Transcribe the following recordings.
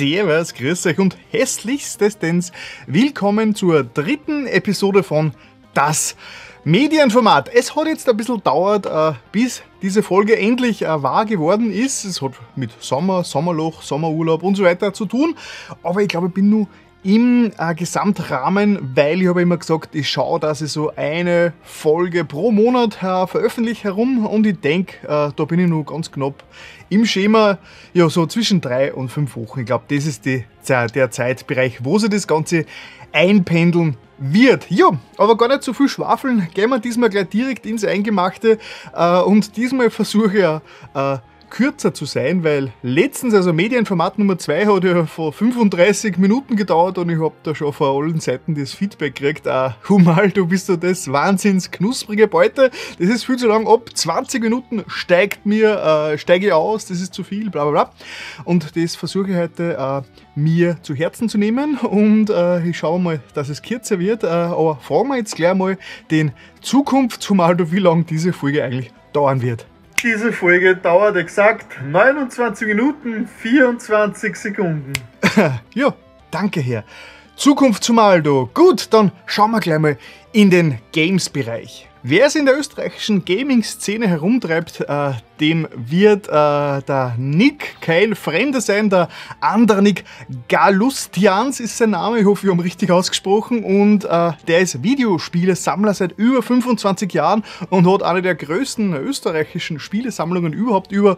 Servus, grüß euch und hässlichstens willkommen zur dritten Episode von Das Medienformat. Es hat jetzt ein bisschen gedauert, äh, bis diese Folge endlich äh, wahr geworden ist. Es hat mit Sommer, Sommerloch, Sommerurlaub und so weiter zu tun. Aber ich glaube, ich bin nur im äh, Gesamtrahmen, weil ich habe immer gesagt, ich schaue, dass ich so eine Folge pro Monat äh, veröffentliche herum und ich denke, äh, da bin ich nur ganz knapp im Schema, ja so zwischen drei und fünf Wochen. Ich glaube, das ist die, der Zeitbereich, wo sich das Ganze einpendeln wird. Ja, aber gar nicht so viel schwafeln, gehen wir diesmal gleich direkt ins Eingemachte äh, und diesmal versuche ich ja äh, kürzer zu sein, weil letztens, also Medienformat Nummer 2 hat ja vor 35 Minuten gedauert und ich habe da schon vor allen Seiten das Feedback gekriegt, ah, Humal, du bist so das wahnsinns knusprige Beute, das ist viel zu lang, ab 20 Minuten steigt mir, äh, steige ich aus, das ist zu viel, bla bla bla. Und das versuche ich heute äh, mir zu Herzen zu nehmen und äh, ich schaue mal, dass es kürzer wird, äh, aber fragen wir jetzt gleich mal den Zukunft, zumal du wie lange diese Folge eigentlich dauern wird. Diese Folge dauert exakt 29 Minuten 24 Sekunden. ja, danke Herr. Zukunft zum Aldo. Gut, dann schauen wir gleich mal in den Games-Bereich. Wer es in der österreichischen Gaming-Szene herumtreibt, äh, dem wird äh, der Nick kein Fremder sein. Der andere Nick Galustians ist sein Name. Ich hoffe, wir haben richtig ausgesprochen. Und äh, der ist Videospielesammler seit über 25 Jahren und hat eine der größten österreichischen Spielesammlungen überhaupt. Über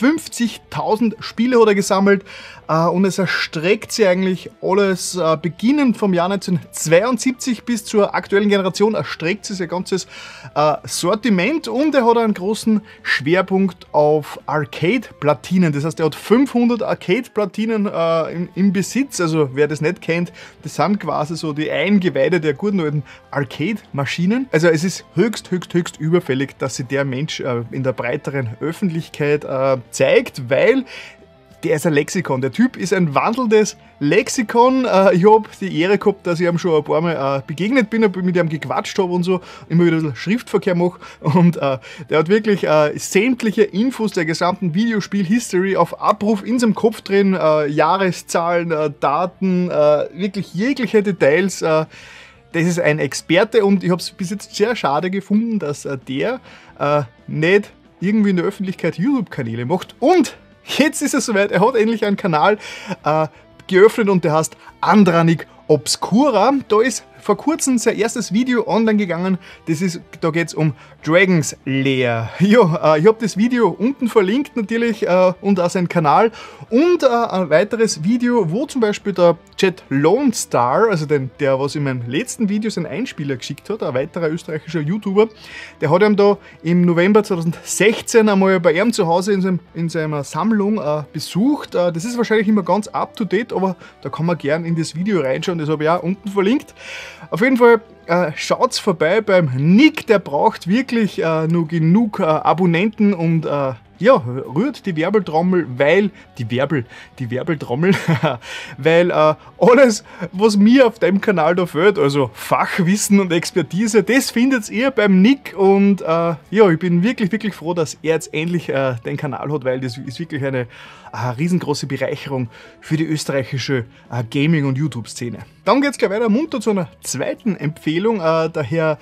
50.000 Spiele hat er gesammelt. Äh, und es erstreckt sich eigentlich alles, äh, beginnend vom Jahr 1972 bis zur aktuellen Generation, erstreckt sich sein ganzes äh, Sortiment und er hat einen großen Schwerpunkt auf Arcade-Platinen. Das heißt, er hat 500 Arcade-Platinen äh, im, im, Besitz. Also wer das nicht kennt, das sind quasi so die Eingeweide der guten alten Arcade-Maschinen. Also es ist höchst, höchst, höchst überfällig, dass sich der Mensch äh, in der breiteren Öffentlichkeit äh, zeigt, weil der ist ein Lexikon. Der Typ ist ein wandelndes Lexikon. Äh, ich habe die Ehre gehabt, dass ich ihm schon ein paar Mal äh, begegnet bin, mit ihm gequatscht habe und so, immer wieder ein bisschen Schriftverkehr mache. Und äh, der hat wirklich sämtliche Infos der gesamten Videospiel-History auf Abruf in seinem Kopf drin. Jahreszahlen, Daten, wirklich jegliche Details. das ist ein Experte und ich habe es bis jetzt sehr schade gefunden, dass der nicht irgendwie in der Öffentlichkeit YouTube-Kanäle macht. Und Jetzt ist es soweit, er hat endlich einen Kanal äh, geöffnet und der heißt Andranik Obscura. Da ist vor kurzem sein erstes Video online gegangen. Das ist, da geht es um Dragons Lair. Ja, äh, ich habe das Video unten verlinkt natürlich äh, und auch seinen Kanal und äh, ein weiteres Video, wo zum Beispiel der Jet Lone Star, also den, der was in meinem letzten Video seinen Einspieler geschickt hat, ein weiterer österreichischer YouTuber, der hat ihm da im November 2016 einmal bei ihm zu Hause in, seinem, in seiner Sammlung äh, besucht. Äh, das ist wahrscheinlich immer ganz up to date, aber da kann man gern in das Video reinschauen, das habe ich auch unten verlinkt. Auf jeden Fall äh, schaut's vorbei beim Nick, der braucht wirklich äh, nur genug äh, Abonnenten und äh, ja, rührt die Werbeltrommel, weil die Werbel, die Werbeltrommel, weil äh, alles, was mir auf deinem Kanal da fehlt, also Fachwissen und Expertise, das findet ihr beim Nick und äh, ja, ich bin wirklich, wirklich froh, dass er jetzt endlich äh, den Kanal hat, weil das ist wirklich eine eine riesengroße Bereicherung für die österreichische äh, Gaming- und YouTube-Szene. Dann geht es gleich weiter munter zu einer zweiten Empfehlung. Äh, der Herr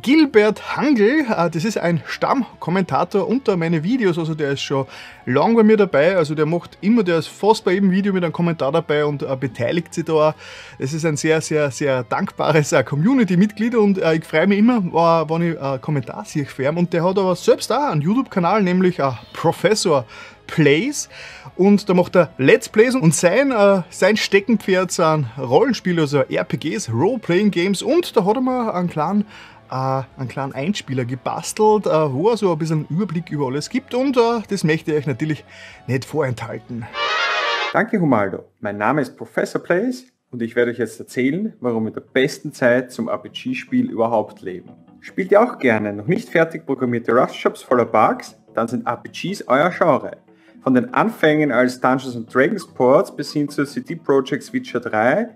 Gilbert Hangel, äh, das ist ein Stammkommentator unter meine Videos, also der ist schon lang bei mir dabei, also der macht immer, der ist fast bei jedem Video mit einem Kommentar dabei und beteiligt sich da. Es ist ein sehr, sehr, sehr dankbares Community-Mitglied und ich freue mich immer, wenn ich einen Kommentar sehe und der hat aber selbst auch einen YouTube-Kanal, nämlich Professor Plays und da macht er Let's Plays und sein, äh, sein Steckenpferd sind Rollenspiele, also RPGs, Role-Playing Games und da hat er mal einen kleinen Uh, einen kleinen Einspieler gebastelt, uh, wo er so ein bisschen einen Überblick über alles gibt und uh, das möchte ich euch natürlich nicht vorenthalten. Danke Humaldo. Mein Name ist Professor Plays und ich werde euch jetzt erzählen, warum wir der besten Zeit zum RPG-Spiel überhaupt leben. Spielt ihr auch gerne noch nicht fertig programmierte Rust-Shops voller Bugs? Dann sind RPGs euer Genre. Von den Anfängen als Dungeons Dragons Ports bis hin zu CD Projekts Witcher 3,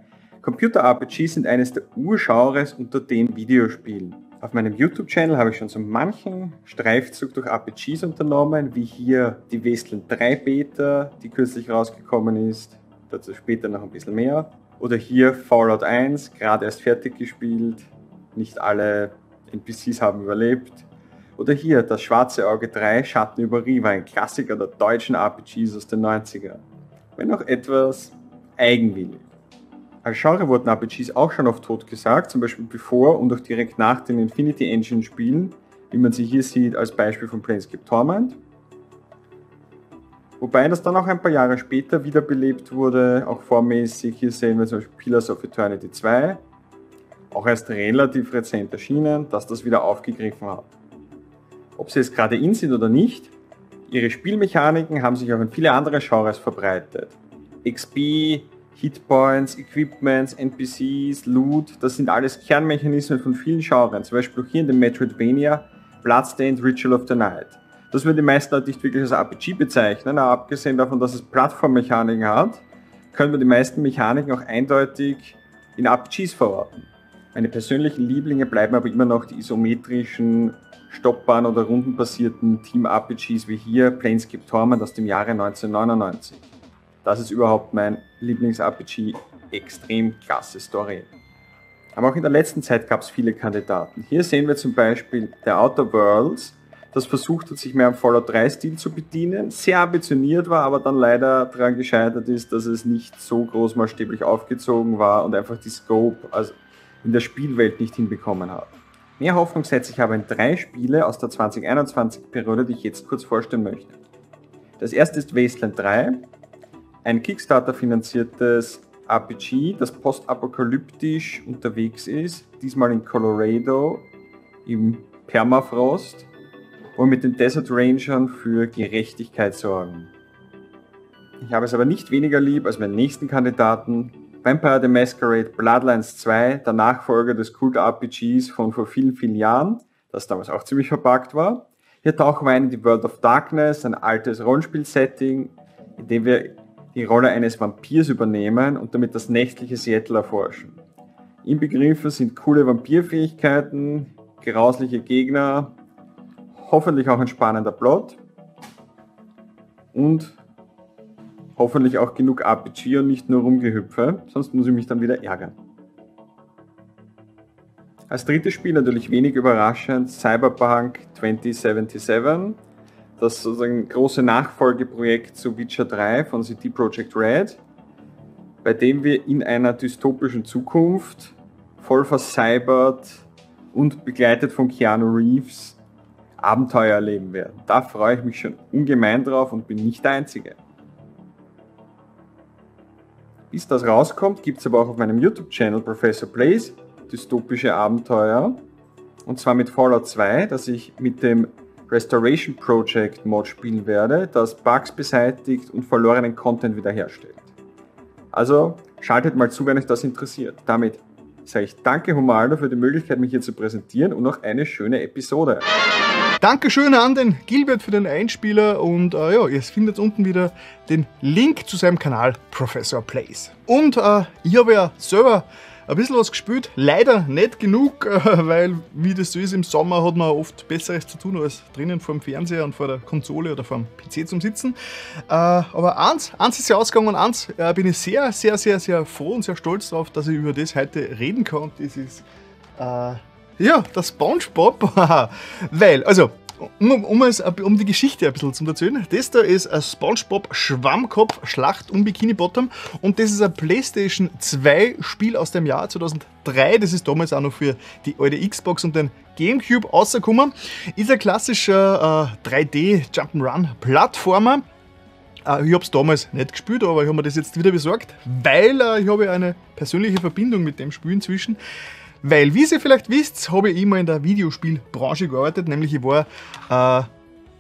Computer-RPGs sind eines der Urgenres unter den Videospielen. Auf meinem YouTube-Channel habe ich schon so manchen Streifzug durch RPGs unternommen, wie hier die Westland 3 Beta, die kürzlich rausgekommen ist, dazu später noch ein bisschen mehr. Oder hier Fallout 1, gerade erst fertig gespielt, nicht alle NPCs haben überlebt. Oder hier das Schwarze Auge 3, Schatten über Riva, ein Klassiker der deutschen RPGs aus den 90ern. Wenn auch etwas eigenwillig. Als Genre wurden RPGs auch schon oft tot gesagt, zum Beispiel bevor und auch direkt nach den Infinity Engine Spielen, wie man sie hier sieht als Beispiel von Planescape Torment. Wobei das dann auch ein paar Jahre später wiederbelebt wurde, auch vormäßig. Hier sehen wir zum Beispiel Pillars of Eternity 2, auch erst relativ rezent erschienen, dass das wieder aufgegriffen hat. Ob sie jetzt gerade in sind oder nicht, ihre Spielmechaniken haben sich auch in viele andere Genres verbreitet. XP, Hitpoints, Equipments, NPCs, Loot, das sind alles Kernmechanismen von vielen Genres, zum Beispiel hier in dem Metroidvania Bloodstained Ritual of the Night. Das würden die meisten Leute nicht wirklich als RPG bezeichnen, aber abgesehen davon, dass es Plattformmechaniken hat, können wir die meisten Mechaniken auch eindeutig in RPGs verorten. Meine persönlichen Lieblinge bleiben aber immer noch die isometrischen, stoppbaren oder rundenbasierten Team-RPGs wie hier Planescape Torment aus dem Jahre 1999. Das ist überhaupt mein Lieblings-RPG, extrem klasse Story. Aber auch in der letzten Zeit gab es viele Kandidaten. Hier sehen wir zum Beispiel The Outer Worlds, das versucht hat, sich mehr am Fallout 3-Stil zu bedienen, sehr ambitioniert war, aber dann leider daran gescheitert ist, dass es nicht so großmaßstäblich aufgezogen war und einfach die Scope also in der Spielwelt nicht hinbekommen hat. Mehr Hoffnung setze ich aber in drei Spiele aus der 2021-Periode, die ich jetzt kurz vorstellen möchte. Das erste ist Wasteland 3, ein Kickstarter-finanziertes RPG, das postapokalyptisch unterwegs ist, diesmal in Colorado im Permafrost und mit den Desert Rangern für Gerechtigkeit sorgen. Ich habe es aber nicht weniger lieb als meinen nächsten Kandidaten, Vampire the Masquerade Bloodlines 2, der Nachfolger des Kult-RPGs von vor vielen, vielen Jahren, das damals auch ziemlich verpackt war. Hier tauchen wir ein in die World of Darkness, ein altes Rollenspiel-Setting, in dem wir die Rolle eines Vampirs übernehmen und damit das nächtliche Seattle erforschen. Inbegriffen sind coole Vampirfähigkeiten, grausliche Gegner, hoffentlich auch ein spannender Plot und hoffentlich auch genug RPG und nicht nur Rumgehüpfe, sonst muss ich mich dann wieder ärgern. Als drittes Spiel natürlich wenig überraschend Cyberpunk 2077, das sozusagen große Nachfolgeprojekt zu Witcher 3 von CD Projekt Red, bei dem wir in einer dystopischen Zukunft voll vercybert und begleitet von Keanu Reeves Abenteuer erleben werden. Da freue ich mich schon ungemein drauf und bin nicht der Einzige. Bis das rauskommt, gibt es aber auch auf meinem YouTube-Channel Professor Plays dystopische Abenteuer. Und zwar mit Fallout 2, das ich mit dem Restoration Project Mod spielen werde, das Bugs beseitigt und verlorenen Content wiederherstellt. Also schaltet mal zu, wenn euch das interessiert. Damit sage ich danke Humaldo für die Möglichkeit, mich hier zu präsentieren und noch eine schöne Episode. Dankeschön an den Gilbert für den Einspieler und äh, ja, ihr findet unten wieder den Link zu seinem Kanal Professor Plays. Und äh, ich habe ja selber ein bisschen was gespielt, leider nicht genug, äh, weil wie das so ist im Sommer hat man oft Besseres zu tun als drinnen vor dem Fernseher und vor der Konsole oder vor dem PC zum Sitzen. Äh, aber eins, eins ist ja ausgegangen und eins äh, bin ich sehr, sehr, sehr, sehr froh und sehr stolz darauf, dass ich über das heute reden kann. Das ist äh, ja, der Spongebob. Weil, also, um, um, es, um die Geschichte ein bisschen zu erzählen, das da ist ein Spongebob Schwammkopf Schlacht um Bikini Bottom und das ist ein PlayStation 2 Spiel aus dem Jahr 2003. Das ist damals auch noch für die alte Xbox und den Gamecube rausgekommen. Ist ein klassischer äh, 3D Jump'n'Run Plattformer. Äh, ich habe es damals nicht gespielt, aber ich habe mir das jetzt wieder besorgt, weil äh, ich habe eine persönliche Verbindung mit dem Spiel inzwischen. Weil, wie ihr vielleicht wisst, habe ich immer in der Videospielbranche gearbeitet, nämlich ich war äh,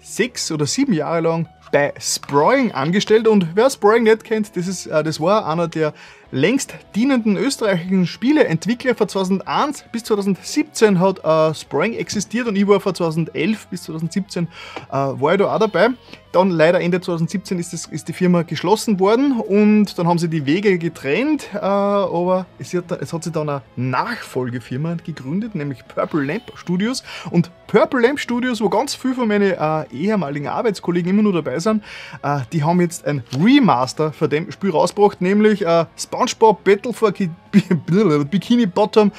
sechs oder sieben Jahre lang bei Sproing angestellt. Und wer Sproing nicht kennt, das, ist, äh, das war einer der längst dienenden österreichischen Spieleentwickler. Von 2001 bis 2017 hat äh, Spring existiert und ich war von 2011 bis 2017 äh, war ich da auch dabei. Dann leider Ende 2017 ist, das, ist die Firma geschlossen worden und dann haben sie die Wege getrennt, äh, aber es hat, es hat sich dann eine Nachfolgefirma gegründet, nämlich Purple Lamp Studios. Und Purple Lamp Studios, wo ganz viele von meinen äh, ehemaligen Arbeitskollegen immer nur dabei sind, äh, die haben jetzt ein Remaster von dem Spiel rausgebracht, nämlich äh, SpongeBob Battle for Bikini Bottom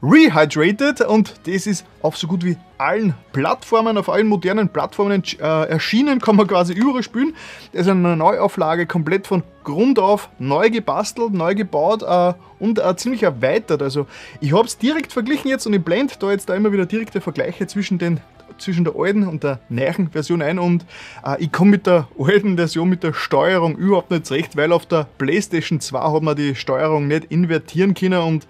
Rehydrated und das ist auf so gut wie allen Plattformen, auf allen modernen Plattformen äh, erschienen, kann man quasi überall spielen. Das ist eine Neuauflage, komplett von Grund auf neu gebastelt, neu gebaut äh, und äh, ziemlich erweitert. Also ich habe es direkt verglichen jetzt und ich blende da jetzt da immer wieder direkte Vergleiche zwischen den zwischen der alten und der neuen Version ein und äh, ich komme mit der alten Version mit der Steuerung überhaupt nicht zurecht, weil auf der Playstation 2 hat man die Steuerung nicht invertieren können und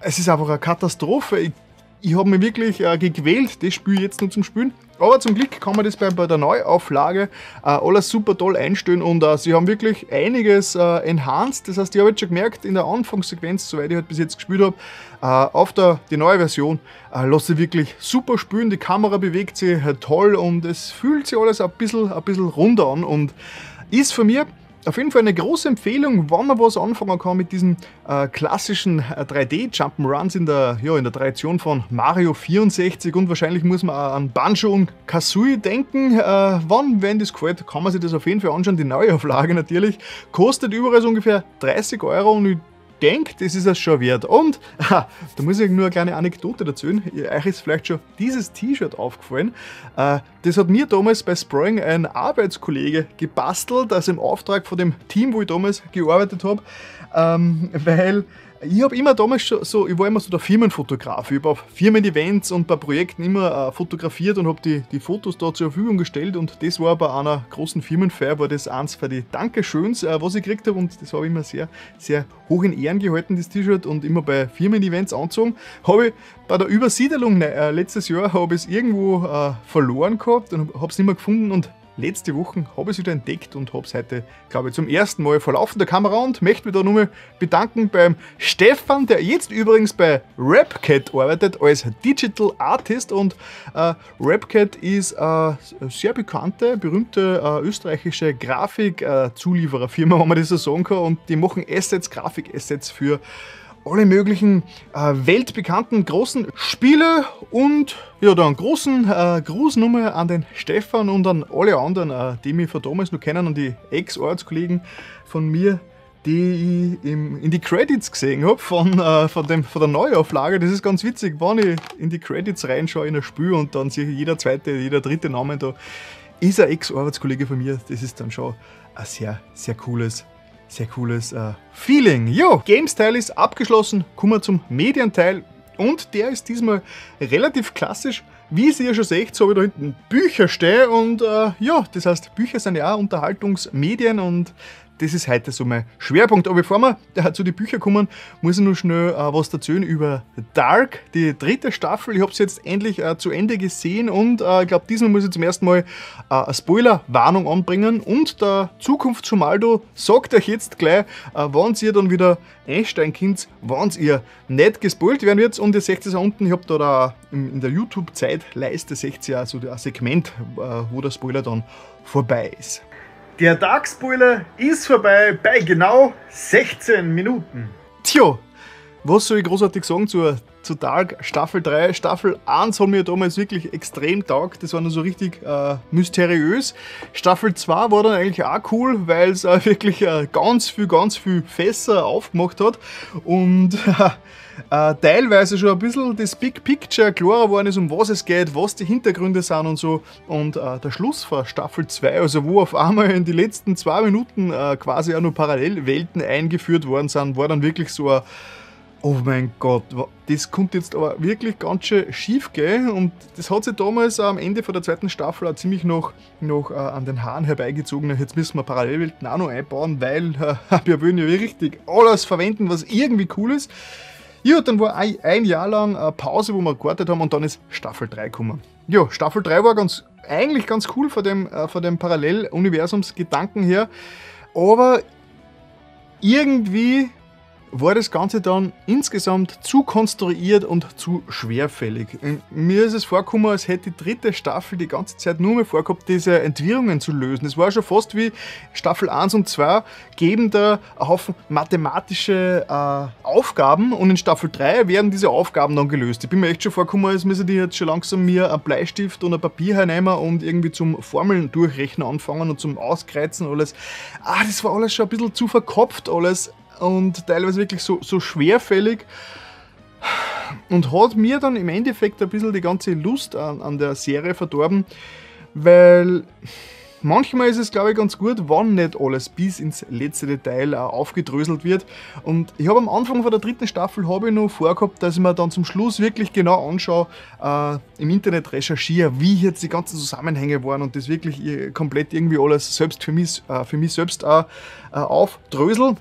es ist einfach eine Katastrophe. Ich, ich habe mich wirklich äh, gequält, das Spiel jetzt nur zum Spielen. Aber zum Glück kann man das bei, bei der Neuauflage äh, alles super toll einstellen und äh, sie haben wirklich einiges äh, enhanced. Das heißt, ich habe jetzt schon gemerkt, in der Anfangssequenz, soweit ich halt bis jetzt gespielt habe, äh, auf der die neue Version äh, lasse ich wirklich super spielen. Die Kamera bewegt sich toll und es fühlt sich alles ein bisschen, ein bisschen runder an und ist für mich auf jeden Fall eine große Empfehlung, wenn man was anfangen kann mit diesen äh, klassischen äh, 3D-Jump'n'Runs in der, ja, in der Tradition von Mario 64 und wahrscheinlich muss man auch an Banjo und Kazooie denken. Äh, wann, wenn das gefällt, kann man sich das auf jeden Fall anschauen. Die neue Auflage natürlich kostet überall so ungefähr 30 Euro und ich denke, das ist es schon wert. Und ah, da muss ich nur eine kleine Anekdote dazu. Euch ist vielleicht schon dieses T-Shirt aufgefallen. Äh, das hat mir damals bei Spring ein Arbeitskollege gebastelt, also im Auftrag von dem Team, wo ich damals gearbeitet habe, ähm, weil ich habe immer damals schon so, ich war immer so der Firmenfotograf. Ich habe auf Firmen-Events und bei Projekten immer äh, fotografiert und habe die, die Fotos da zur Verfügung gestellt. Und das war bei einer großen Firmenfeier, war das eins für die Dankeschöns, äh, was ich gekriegt habe. Und das habe ich immer sehr, sehr hoch in Ehren gehalten, das T-Shirt. Und immer bei Firmen-Events angezogen. Habe ich bei der Übersiedelung äh, letztes Jahr habe ich es irgendwo äh, verloren gehabt und habe es nicht mehr gefunden. Und letzte Woche habe ich es wieder entdeckt und habe es heute, glaube ich, zum ersten Mal vor laufender Kamera und möchte mich da nochmal bedanken beim Stefan, der jetzt übrigens bei Rapcat arbeitet als Digital Artist und äh, Rapcat ist äh, eine sehr bekannte, berühmte äh, österreichische Grafikzuliefererfirma, wenn man das so sagen kann und die machen Assets, Grafikassets für alle möglichen äh, weltbekannten großen Spiele und ja, dann großen äh, Gruß nochmal an den Stefan und an alle anderen, äh, die mich von damals noch kennen und die Ex-Arbeitskollegen von mir, die ich im, in die Credits gesehen habe von, äh, von, von der Neuauflage. Das ist ganz witzig, wenn ich in die Credits reinschaue in ein Spiel und dann sehe ich jeder zweite, jeder dritte Name da, ist ein Ex-Arbeitskollege von mir. Das ist dann schon ein sehr, sehr cooles sehr cooles äh, Feeling. Jo, Games-Teil ist abgeschlossen, kommen wir zum Medienteil. Und der ist diesmal relativ klassisch. Wie ihr schon seht, so ich da hinten Bücher stehen und äh, ja, das heißt, Bücher sind ja auch Unterhaltungsmedien und das ist heute so mein Schwerpunkt. Aber bevor wir zu den Büchern kommen, muss ich noch schnell äh, was erzählen über Dark, die dritte Staffel. Ich habe es jetzt endlich äh, zu Ende gesehen und äh, ich glaube, diesmal muss ich zum ersten Mal äh, eine Spoiler-Warnung anbringen. Und der Zukunftschumaldo sagt euch jetzt gleich, äh, wann ihr dann wieder einsteigen könnt, wann ihr nicht gespoilt werden wird. Und ihr seht es unten, ich habe da, da in der YouTube-Zeitleiste, seht ihr so ein Segment, äh, wo der Spoiler dann vorbei ist. Der Dark Spoiler ist vorbei bei genau 16 Minuten. Tja, was soll ich großartig sagen zur, zu Dark Staffel 3? Staffel 1 hat mir damals wirklich extrem taugt. Das war noch so richtig äh, mysteriös. Staffel 2 war dann eigentlich auch cool, weil es äh, wirklich äh, ganz viel, ganz viel Fässer aufgemacht hat. Und äh, teilweise schon ein bisschen das Big Picture klarer geworden ist, um was es geht, was die Hintergründe sind und so. Und äh, der Schluss von Staffel 2, also wo auf einmal in die letzten zwei Minuten äh, quasi auch nur Parallelwelten eingeführt worden sind, war dann wirklich so ein Oh mein Gott, das konnte jetzt aber wirklich ganz schön schief gehen und das hat sich damals am Ende von der zweiten Staffel auch ziemlich noch, noch äh, an den Haaren herbeigezogen. Jetzt müssen wir Parallelwelten auch noch einbauen, weil äh, wir wollen ja richtig alles verwenden, was irgendwie cool ist. Ja, dann war ein, ein Jahr lang eine Pause, wo wir gewartet haben und dann ist Staffel 3 gekommen. Ja, Staffel 3 war ganz, eigentlich ganz cool von dem, äh, von dem Paralleluniversumsgedanken her, aber irgendwie war das Ganze dann insgesamt zu konstruiert und zu schwerfällig. Mir ist es vorgekommen, als hätte die dritte Staffel die ganze Zeit nur mehr vorgehabt, diese Entwirrungen zu lösen. Es war schon fast wie Staffel 1 und 2, geben da einen Haufen mathematische äh, Aufgaben und in Staffel 3 werden diese Aufgaben dann gelöst. Ich bin mir echt schon vorgekommen, als müssen die jetzt schon langsam mir einen Bleistift und ein Papier hernehmen und irgendwie zum Formeln durchrechnen anfangen und zum Auskreuzen alles. Ah, das war alles schon ein bisschen zu verkopft alles und teilweise wirklich so, so schwerfällig und hat mir dann im Endeffekt ein bisschen die ganze Lust an, an der Serie verdorben, weil manchmal ist es, glaube ich, ganz gut, wann nicht alles bis ins letzte Detail äh, aufgedröselt wird. Und ich habe am Anfang von der dritten Staffel habe ich noch vorgehabt, dass ich mir dann zum Schluss wirklich genau anschaue, äh, im Internet recherchiere, wie jetzt die ganzen Zusammenhänge waren und das wirklich äh, komplett irgendwie alles selbst für mich, äh, für mich selbst auch äh, aufdrösel.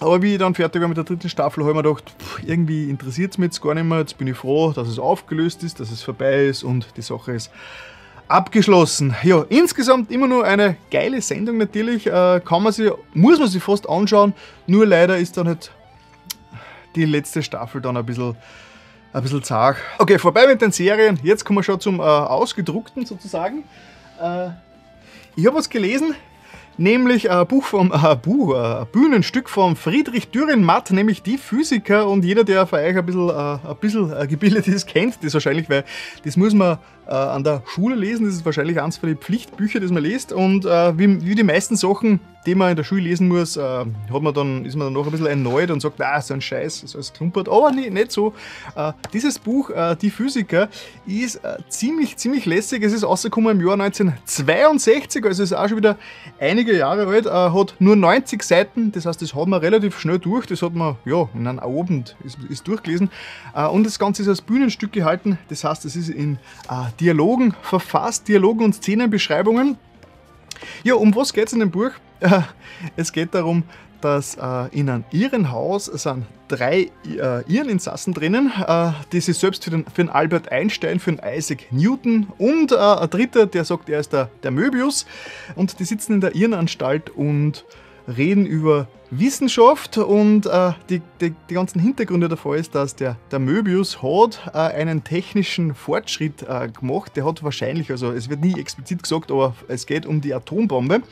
Aber wie ich dann fertig war mit der dritten Staffel, habe ich mir gedacht, pff, irgendwie interessiert es mich jetzt gar nicht mehr. Jetzt bin ich froh, dass es aufgelöst ist, dass es vorbei ist und die Sache ist abgeschlossen. Ja, insgesamt immer nur eine geile Sendung natürlich. Äh, kann man sie, muss man sich fast anschauen. Nur leider ist dann halt die letzte Staffel dann ein bisschen, ein bisschen zart. Okay, vorbei mit den Serien. Jetzt kommen wir schon zum äh, Ausgedruckten sozusagen. Äh, ich habe was gelesen, nämlich ein Buch vom äh, Buch, ein Bühnenstück von Friedrich Dürrenmatt, nämlich die Physiker. Und jeder, der von euch ein bisschen, äh, ein bisschen äh, gebildet ist, kennt das wahrscheinlich, weil das muss man äh, an der Schule lesen. Das ist wahrscheinlich eines von den Pflichtbüchern, das man liest. Und äh, wie, wie, die meisten Sachen, die man in der Schule lesen muss, äh, hat man dann, ist man dann noch ein bisschen erneut und sagt, ah, so ein Scheiß, so ist klumpert. Aber nee, nicht so. Äh, dieses Buch, äh, Die Physiker, ist äh, ziemlich, ziemlich lässig. Es ist rausgekommen im Jahr 1962, also ist auch schon wieder einige Jahre alt, hat nur 90 Seiten, das heißt, das hat man relativ schnell durch. Das hat man, ja, in einem Abend ist, ist durchgelesen. und das Ganze ist als Bühnenstück gehalten, das heißt, es ist in Dialogen verfasst, Dialogen und Szenenbeschreibungen. Ja, um was geht es in dem Buch? Es geht darum, dass äh, in einem Irrenhaus sind drei äh, Irreninsassen drinnen, äh, die sich selbst für den, für den Albert Einstein, für den Isaac Newton und äh, ein dritter, der sagt, er ist der, der Möbius und die sitzen in der Irrenanstalt und reden über Wissenschaft und äh, die, die, die, ganzen Hintergründe davor ist, dass der, der Möbius hat äh, einen technischen Fortschritt äh, gemacht. Der hat wahrscheinlich, also es wird nie explizit gesagt, aber es geht um die Atombombe.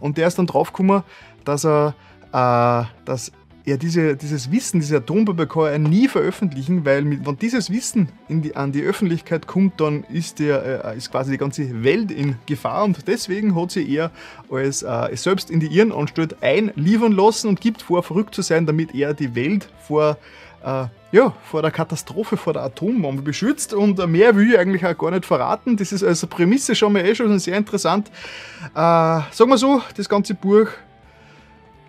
Und der ist dann draufgekommen, dass er, äh, dass er diese, dieses Wissen, diese Atombombe kann er nie veröffentlichen, weil mit, wenn dieses Wissen die, an die Öffentlichkeit kommt, dann ist, der, äh, ist quasi die ganze Welt in Gefahr und deswegen hat sie er als äh, selbst in die Irrenanstalt einliefern lassen und gibt vor, verrückt zu sein, damit er die Welt vor äh, ja, vor der Katastrophe, vor der Atombombe beschützt und äh, mehr will ich eigentlich auch gar nicht verraten. Das ist als Prämisse schon mal eh schon sehr interessant. Äh, sagen wir so, das ganze Buch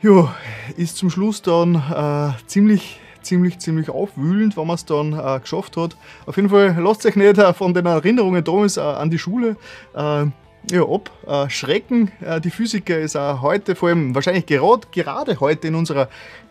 ja, ist zum Schluss dann äh, ziemlich, ziemlich, ziemlich aufwühlend, wenn man es dann äh, geschafft hat. Auf jeden Fall lasst euch nicht äh, von den Erinnerungen damals äh, an die Schule äh, ja, ab. Äh, Schrecken, die Physiker ist auch heute, vor allem wahrscheinlich gerade, gerade heute in unserer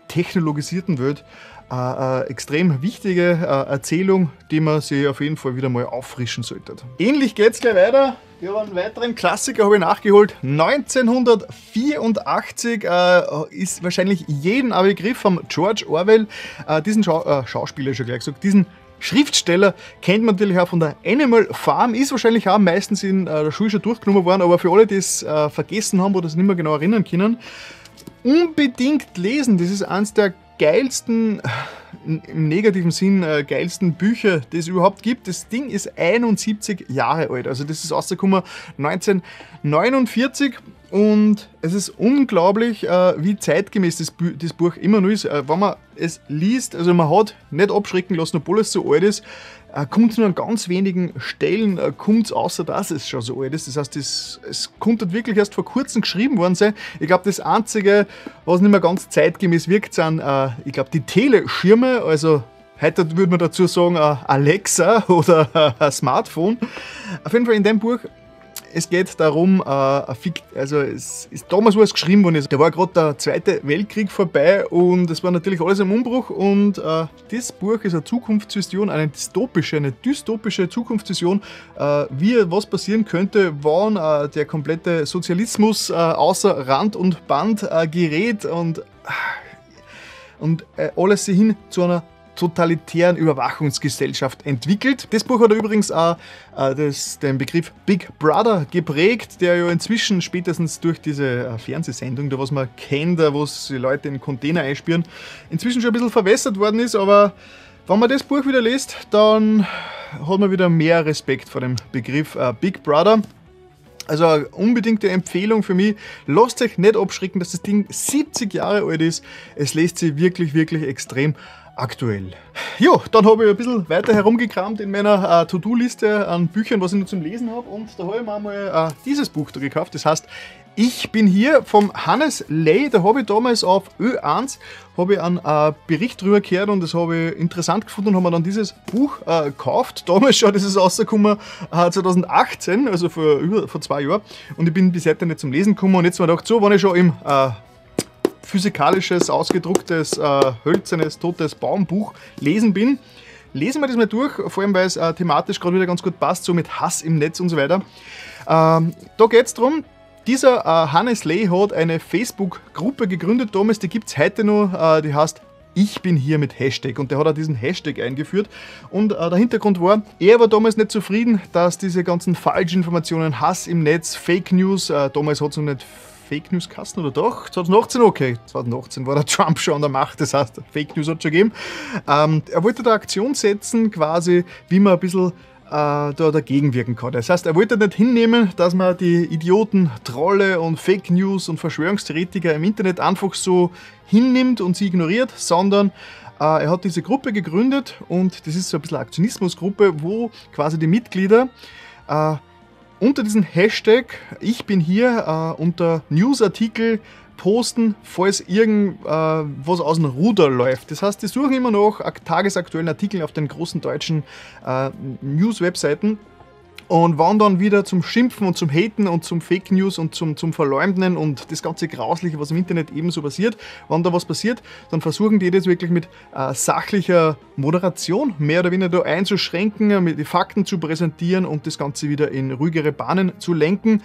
technologisierten Welt, eine extrem wichtige Erzählung, die man sich auf jeden Fall wieder mal auffrischen sollte. Ähnlich geht es gleich weiter. Ich habe einen weiteren Klassiker habe ich nachgeholt. 1984 äh, ist wahrscheinlich jeden ein Begriff von George Orwell. Äh, diesen Schau äh, Schauspieler schon gleich gesagt, diesen Schriftsteller kennt man natürlich auch von der Animal Farm, ist wahrscheinlich auch meistens in äh, der Schule schon durchgenommen worden, aber für alle, die es äh, vergessen haben oder es nicht mehr genau erinnern können, unbedingt lesen. Das ist eines der geilsten im negativen Sinn äh, geilsten Bücher, die es überhaupt gibt. Das Ding ist 71 Jahre alt. Also das ist rausgekommen 1949 und es ist unglaublich, äh, wie zeitgemäß das, Bu das, Buch immer noch ist. Äh, wenn man es liest, also man hat nicht abschrecken lassen, obwohl es so alt ist, äh, kommt nur an ganz wenigen Stellen, äh, kommt außer dass es schon so alt ist. Das heißt, es, es konnte wirklich erst vor kurzem geschrieben worden sein. Ich glaube, das Einzige, was nicht mehr ganz zeitgemäß wirkt, sind, äh, ich glaube, die Teleschirme, also Heute würde man dazu sagen äh, Alexa oder äh, Smartphone. Auf jeden Fall in dem Buch es geht darum, äh, also es ist damals was geschrieben worden, da war gerade der Zweite Weltkrieg vorbei und es war natürlich alles im Umbruch und äh, das Buch ist eine Zukunftsvision, eine dystopische, eine dystopische Zukunftsvision, äh, wie was passieren könnte, wann der komplette Sozialismus außer Rand und Band gerät und und alles hin zu einer totalitären Überwachungsgesellschaft entwickelt. Das Buch hat übrigens auch äh, das, den Begriff Big Brother geprägt, der ja inzwischen spätestens durch diese äh, Fernsehsendung, da was man kennt, wo die Leute in Container einspüren, inzwischen schon ein bisschen verwässert worden ist, aber wenn man das Buch wieder liest, dann hat man wieder mehr Respekt vor dem Begriff äh, Big Brother. Also eine unbedingte Empfehlung für mich. Lasst euch nicht abschrecken, dass das Ding 70 Jahre alt ist. Es lässt sich wirklich, wirklich extrem aktuell. Jo, dann habe ich ein bisschen weiter herumgekramt in meiner äh, To-Do-Liste an Büchern, was ich noch zum Lesen habe. Und da habe ich mir einmal äh, dieses Buch da gekauft. Das heißt, ich bin hier vom Hannes Ley. Da habe ich damals auf Ö1 habe ich einen äh, Bericht drüber gehört und das habe ich interessant gefunden und habe mir dann dieses Buch äh, gekauft. Damals schon, das ist rausgekommen äh, 2018, also vor, über, vor zwei Jahren. Und ich bin bis heute nicht zum Lesen gekommen und jetzt habe ich gedacht, so, wenn ich schon im äh, physikalisches, ausgedrucktes, äh, hölzernes, totes Baumbuch lesen bin. Lesen wir das mal durch, vor allem weil es äh, thematisch gerade wieder ganz gut passt, so mit Hass im Netz und so weiter. Ähm, da geht es darum, dieser äh, Hannes Ley hat eine Facebook-Gruppe gegründet damals, die gibt es heute noch, äh, die heißt ich bin hier mit Hashtag und der hat auch diesen Hashtag eingeführt und äh, der Hintergrund war, er war damals nicht zufrieden, dass diese ganzen Falschinformationen, Hass im Netz, Fake News, äh, damals hat es noch nicht Fake News Kasten oder doch? 2018, okay. 2018 war der Trump schon an der Macht, das heißt, Fake News hat es schon gegeben. Ähm, er wollte da Aktion setzen, quasi, wie man ein bisschen äh, da dagegen wirken kann. Das heißt, er wollte nicht hinnehmen, dass man die Idioten, Trolle und Fake News und Verschwörungstheoretiker im Internet einfach so hinnimmt und sie ignoriert, sondern äh, er hat diese Gruppe gegründet und das ist so ein bisschen eine Aktionismusgruppe, wo quasi die Mitglieder äh, unter diesem Hashtag Ich bin hier äh, unter Newsartikel posten, falls irgendwas äh, aus dem Ruder läuft. Das heißt, die suchen immer noch tagesaktuellen Artikel auf den großen deutschen äh, News-Webseiten und waren dann wieder zum Schimpfen und zum Haten und zum Fake News und zum, zum Verleumden und das ganze Grausliche, was im Internet ebenso passiert. Wenn da was passiert, dann versuchen die das wirklich mit äh, sachlicher Moderation mehr oder weniger einzuschränken, mit die Fakten zu präsentieren und das Ganze wieder in ruhigere Bahnen zu lenken.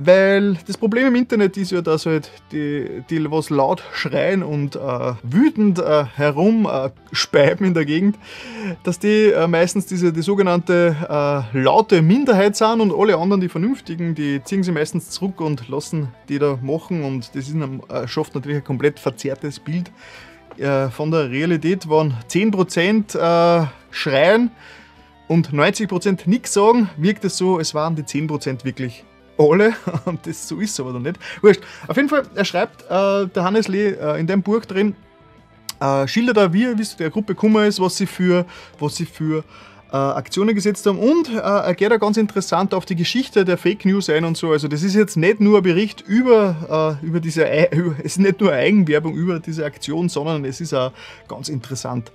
Weil das Problem im Internet ist ja, dass halt die, die was laut schreien und äh, wütend äh, herumspeiben äh, in der Gegend, dass die äh, meistens diese die sogenannte äh, laute Minderheit sind und alle anderen, die Vernünftigen, die ziehen sie meistens zurück und lassen die da machen und das ist, äh, schafft natürlich ein komplett verzerrtes Bild äh, von der Realität, wenn 10% schreien und 90% nichts sagen, wirkt es so, es waren die 10% wirklich alle. Und das so ist aber dann nicht. Wurscht. Auf jeden Fall, er schreibt, äh, der Hannes Lee äh, in dem Buch drin, äh, schildert er, wie, es der Gruppe gekommen ist, was sie für, was sie für äh, Aktionen gesetzt haben und äh, er geht da ganz interessant auf die Geschichte der Fake News ein und so. Also das ist jetzt nicht nur ein Bericht über, äh, über diese, über, es ist nicht nur Eigenwerbung über diese Aktion, sondern es ist auch ganz interessant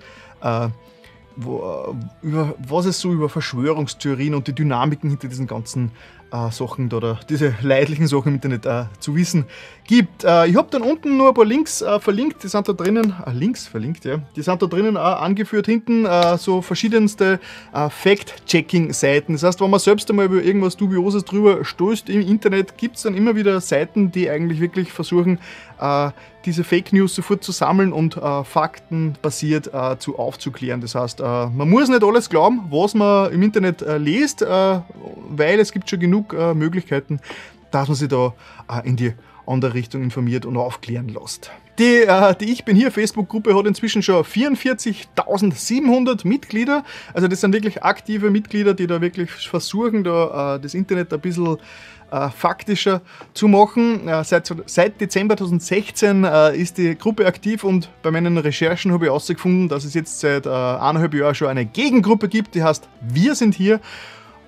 wo, über, was es so über Verschwörungstheorien und die Dynamiken hinter diesen ganzen äh, Sachen oder diese leidlichen Sachen im Internet äh, zu wissen gibt. Äh, ich habe dann unten nur ein paar Links äh, verlinkt, die sind da drinnen, äh, Links verlinkt, ja, die sind da drinnen angeführt, hinten äh, so verschiedenste Fact-Checking-Seiten. Das heißt, wenn man selbst einmal über irgendwas Dubioses drüber stößt im Internet, gibt es dann immer wieder Seiten, die eigentlich wirklich versuchen, diese Fake News sofort zu sammeln und äh, faktenbasiert äh, zu aufzuklären. Das heißt, äh, man muss nicht alles glauben, was man im Internet liest, weil es gibt schon genug Möglichkeiten, dass man sich da in die andere Richtung informiert und aufklären lässt. Die, äh, die Ich bin hier Facebook-Gruppe hat inzwischen schon 44.700 Mitglieder. Also das sind wirklich aktive Mitglieder, die da wirklich versuchen, da äh, das Internet ein bisschen äh, faktischer zu machen. Äh, seit, seit Dezember 2016 äh, ist die Gruppe aktiv und bei meinen Recherchen habe ich herausgefunden, dass es jetzt seit äh, eineinhalb Jahren schon eine Gegengruppe gibt, die heißt Wir sind hier.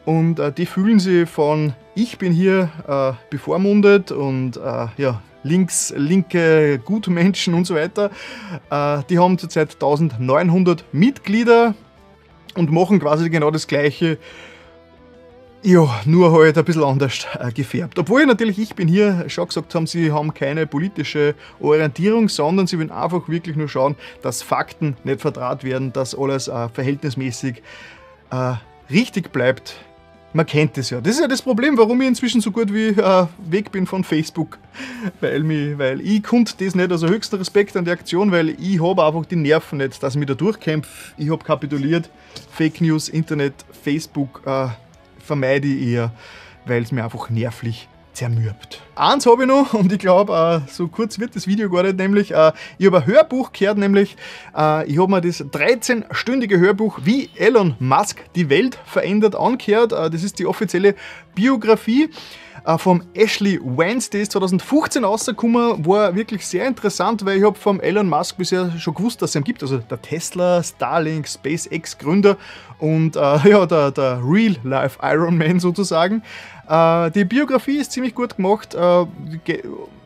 Und äh, die fühlen sich von Ich bin hier äh, bevormundet und äh, ja, links, linke Gutmenschen und so weiter. Äh, die haben zurzeit 1900 Mitglieder und machen quasi genau das Gleiche. Ja, nur halt ein bisschen anders äh, gefärbt. Obwohl natürlich ich bin hier schon gesagt haben, sie haben keine politische Orientierung, sondern sie wollen einfach wirklich nur schauen, dass Fakten nicht vertraut werden, dass alles äh, verhältnismäßig richtig bleibt man kennt es ja. Das ist ja das Problem, warum ich inzwischen so gut wie äh, weg bin von Facebook. Weil, mich, weil ich konnte das nicht, also höchster Respekt an die Aktion, weil ich habe einfach die Nerven nicht, dass ich mich da durchkämpfe. Ich habe kapituliert. Fake News, Internet, Facebook äh, vermeide ich eher, weil es mir einfach nervlich zermürbt. Eins habe ich noch und ich glaube, äh, so kurz wird das Video gar nicht, nämlich äh, ich habe ein Hörbuch gehört, nämlich äh, ich habe mir das 13-stündige Hörbuch Wie Elon Musk die Welt verändert angehört. Das ist die offizielle Biografie vom Ashley der ist 2015 rausgekommen, war wirklich sehr interessant, weil ich habe vom Elon Musk bisher schon gewusst, dass es ihn gibt, also der Tesla, Starlink, SpaceX Gründer und äh, ja, der, der Real-Life Iron Man sozusagen. Äh, die Biografie ist ziemlich gut gemacht, äh,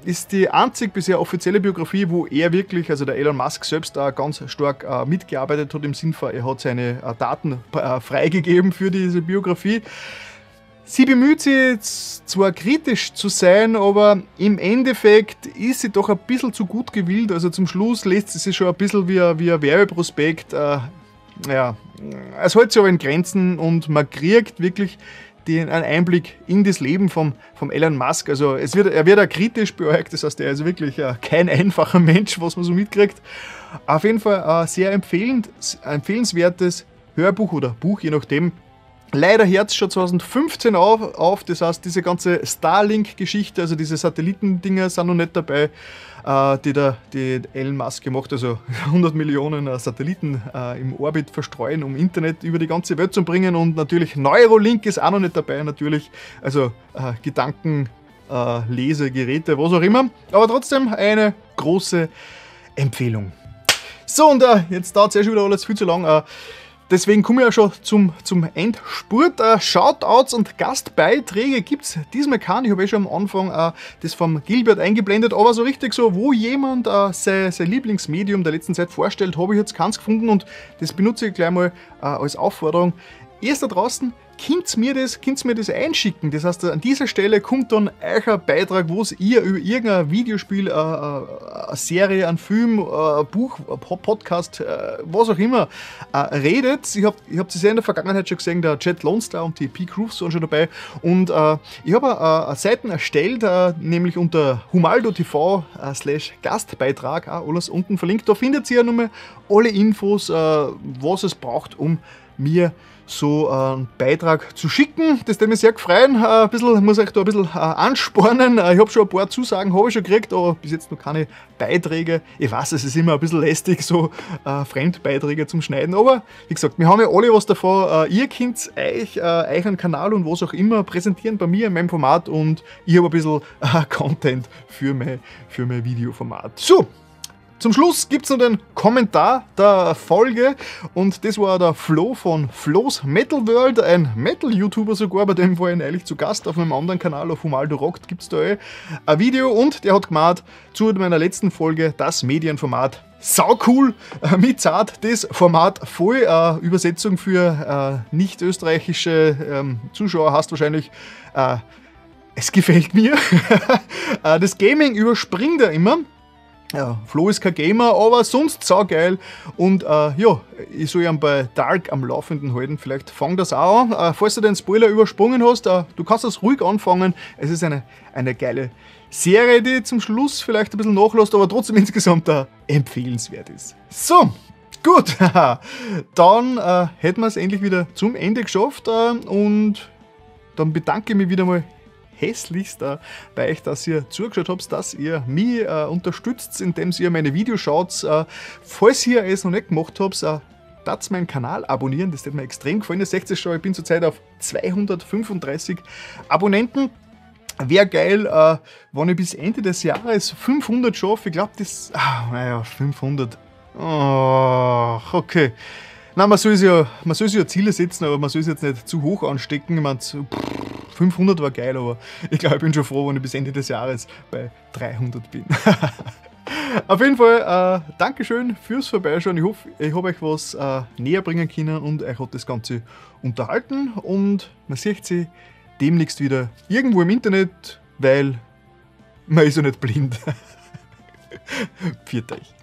ist die einzig bisher offizielle Biografie, wo er wirklich, also der Elon Musk selbst, da ganz stark äh, mitgearbeitet hat, im Sinn von, er hat seine äh, Daten äh, freigegeben für diese Biografie. Sie bemüht sich zwar kritisch zu sein, aber im Endeffekt ist sie doch ein bisschen zu gut gewillt. Also zum Schluss lässt sie sich schon ein bisschen wie ein, wie ein Werbeprospekt. Äh, ja, es hält sich aber in Grenzen und man kriegt wirklich den, einen Einblick in das Leben vom, vom Elon Musk. Also es wird, er wird auch kritisch beäugt, das heißt, er ist wirklich äh, kein einfacher Mensch, was man so mitkriegt. Auf jeden Fall äh, sehr empfehlend, empfehlenswertes Hörbuch oder Buch, je nachdem, Leider hört es schon 2015 auf, auf, das heißt, diese ganze Starlink-Geschichte, also diese Satellitendinger sind noch nicht dabei, die der die Elon Musk gemacht also 100 Millionen äh, Satelliten äh, im Orbit verstreuen, um Internet über die ganze Welt zu bringen und natürlich Neurolink ist auch noch nicht dabei, natürlich, also äh, Gedankenlesegeräte, was auch immer, aber trotzdem eine große Empfehlung. So, und äh, jetzt dauert es ja schon wieder alles viel zu lang. Äh, Deswegen komme ich ja schon zum, zum Endspurt. Äh, Shoutouts und Gastbeiträge gibt es diesmal keinen. Ich habe eh schon am Anfang äh, das vom Gilbert eingeblendet, aber so richtig so, wo jemand äh, sein, sein Lieblingsmedium der letzten Zeit vorstellt, habe ich jetzt keins gefunden und das benutze ich gleich mal äh, als Aufforderung. Erst da draußen könnt mir das, könnt mir das einschicken. Das heißt, an dieser Stelle kommt dann euer Beitrag, wo ihr über irgendein Videospiel, äh, äh, eine Serie, ein Film, ein Buch, ein Podcast, äh, was auch immer, redet. Ich habe ich hab das ja in der Vergangenheit schon gesehen, der Jet Lone Star und die P-Grooves waren schon dabei. Und ich habe eine Seite erstellt, nämlich unter Humaldo TV slash Gastbeitrag, alles unten verlinkt. Da findet ihr ja nochmal alle Infos, was es braucht, um mir so einen Beitrag zu schicken. Das würde mich sehr freuen. Äh, ein bisschen, muss ich da ein bisschen äh, anspornen. Äh, ich habe schon ein paar Zusagen habe ich schon gekriegt, aber bis jetzt noch keine Beiträge. Ich weiß, es ist immer ein bisschen lästig, so äh, Fremdbeiträge zum Schneiden. Aber wie gesagt, wir haben ja alle was davon. Äh, ihr könnt euch, äh, euch einen Kanal und was auch immer präsentieren bei mir in meinem Format und ich habe ein bisschen äh, Content für mein, für mein Videoformat. So, zum Schluss gibt es noch den Kommentar der Folge. Und das war der Flo von Flo's Metal World, ein Metal-YouTuber sogar, bei dem war ich eigentlich zu Gast auf meinem anderen Kanal, auf Humaldo Rockt gibt es da eh ein Video. Und der hat gemeint, zu meiner letzten Folge, das Medienformat sau cool, äh, mit Zart, das Format voll, äh, Übersetzung für äh, nicht österreichische ähm, Zuschauer hast wahrscheinlich, äh, es gefällt mir. Äh, das Gaming überspringt er immer ja, Flo ist kein Gamer, aber sonst saugeil. Und äh, ja, ich soll ihn bei Dark am Laufenden halten. Vielleicht fang das auch an. Äh, falls du den Spoiler übersprungen hast, äh, du kannst das ruhig anfangen. Es ist eine, eine geile Serie, die zum Schluss vielleicht ein bisschen nachlässt, aber trotzdem insgesamt äh, empfehlenswert ist. So, gut. dann äh, hätten wir es endlich wieder zum Ende geschafft. Äh, und dann bedanke ich mich wieder mal hässlichst äh, bei euch, dass ihr zugeschaut habt, dass ihr mich äh, unterstützt, indem ihr meine Videos schaut. Äh, falls ihr es noch nicht gemacht habt, äh, das meinen Kanal abonnieren, das hat mir extrem gefallen. Ihr seht es schon, ich bin zurzeit auf 235 Abonnenten. Wäre geil, äh, wenn ich bis Ende des Jahres 500 schaffe. Ich glaube, das. Ah, naja, 500. Oh, okay. Nein, man soll, sich ja, man soll sich ja Ziele setzen, aber man soll es jetzt nicht zu hoch anstecken. Ich meine, 500 war geil, aber ich glaube, ich bin schon froh, wenn ich bis Ende des Jahres bei 300 bin. Auf jeden Fall, äh, Dankeschön fürs Vorbeischauen. Ich hoffe, ich habe euch was äh, näher bringen können und euch hat das Ganze unterhalten. Und man sieht sie demnächst wieder irgendwo im Internet, weil man ist ja nicht blind. Pfiat euch.